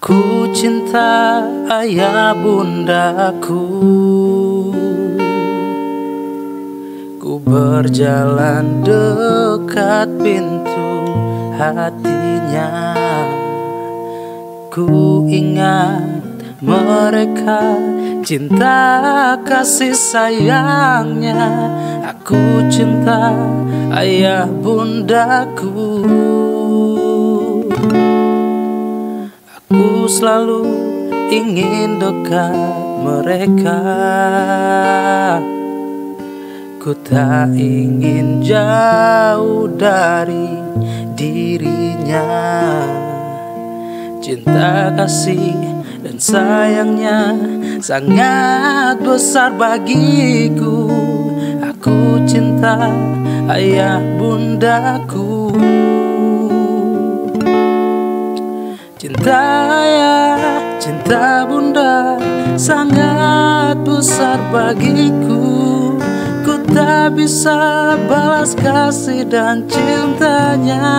Aku cinta ayah bundaku. Ku berjalan dekat pintu hatinya. Ku ingat mereka cinta kasih sayangnya. Aku cinta ayah bundaku. Aku selalu ingin dekat mereka. Ku tak ingin jauh dari dirinya. Cinta kasih dan sayangnya sangat besar bagiku. Aku cinta ayah bundaku. Cinta ayah, cinta bunda sangat besar bagiku. Ku tak bisa balas kasih dan cintanya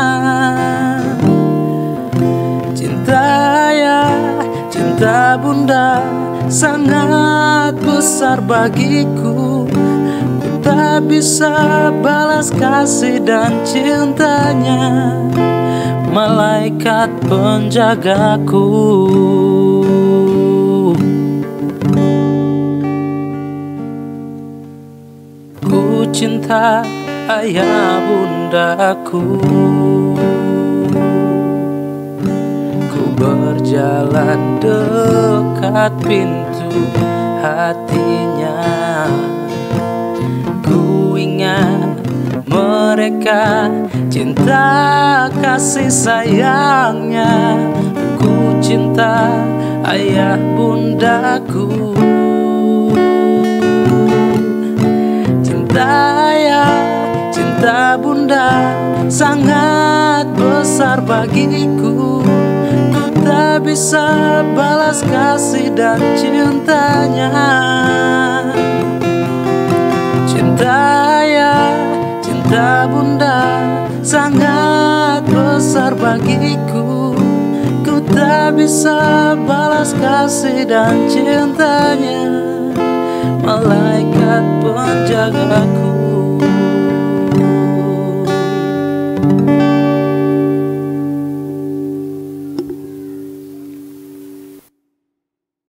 cinta bunda sangat besar bagiku. Ku tak bisa balas kasih dan cintanya. Malaikat penjagaku. Ku cinta ayah bundaku berjalan dekat pintu hatinya. Ku ingat mereka cinta kasih sayangnya. Ku cinta ayah bundaku. Cinta ayah, cinta bunda sangat besar bagiku bisa balas kasih dan cintanya. Cinta ayah, cinta bunda sangat besar bagiku. Ku tak bisa balas kasih dan cintanya. Malaikat penjagaku